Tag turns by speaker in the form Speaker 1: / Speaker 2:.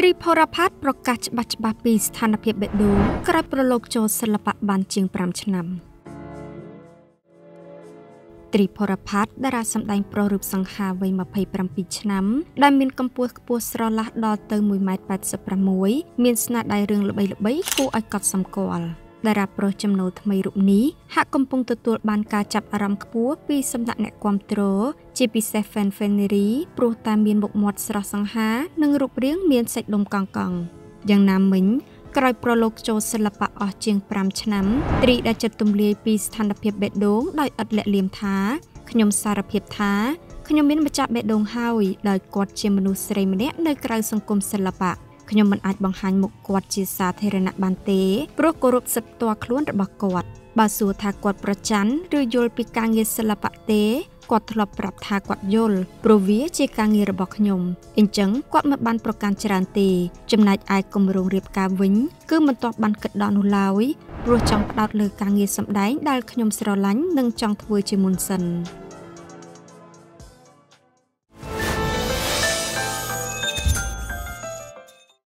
Speaker 1: ត្រីផរផាតប្រកាសច្បាស់ច្បាស់ពីស្ថានភាពបេះដូងក្រោយប្រឡូកចូលសិល្បៈបានជាង5ឆ្នាំត្រីផរផាតតារាសម្ដែងប្រុសរូបសង្ហាវ័យ27ឆ្នាំ ដែលមានកម្ពស់ខ្ពស់ស្រឡះដល់ទៅ1.86ម៉ែត្រមានស្នាដៃរឿងល្បីៗគួរឲ្យកត់សម្គាល់ តារាប្រុសចំណូលថ្មីរូបនេះហាក់កំពុងទទួលបានការចាប់អារម្មណ៍ខ្ពស់ពីសំណាក់អ្នកគាំទ្រជាពិសេស fan Fannery ព្រោះតែមានមុខមាត់ស្រស់សង្ហានិងរូបរាងមានសាច់ដុំកង់កង់យ៉ាងណាមិញក្រោយប្រឡូកចូលសិល្បៈអស់ជាង5ឆ្នាំត្រីដែលចិត្តទំលាយពីស្ថានភាពបេះដូងដោយឥតលាក់លៀមថាខ្ញុំសារភាពថាខ្ញុំមានម្ចាស់បេះដូងហើយដោយគាត់ជាមនុស្សស្រីម្នាក់នៅក្រៅសង្គមសិល្បៈ ខ្ញុំមិនអាចបង្ហាញមុខគាត់ជាសាធារណៈបានទេព្រោះគោរពសិទ្ធិផ្ទាល់ខ្លួនរបស់គាត់បើសួរថាគាត់ប្រច័ណ្ឌឬយល់ពីការងារសិល្បៈទេគាត់ធ្លាប់ប្រាប់ថាគាត់យល់ព្រោះវាជាការងាររបស់ខ្ញុំអញ្ចឹងគាត់មិនបានប្រកាន់ច្រើនទេចំណែកឯគម្រោងរៀបការវិញ គឺមិនទាន់បានគិតដល់នោះឡើយព្រោះចង់ផ្ដោតលើការងារសម្ដែងដែលខ្ញុំស្រឡាញ់និងចង់ធ្វើជាមុនសិន។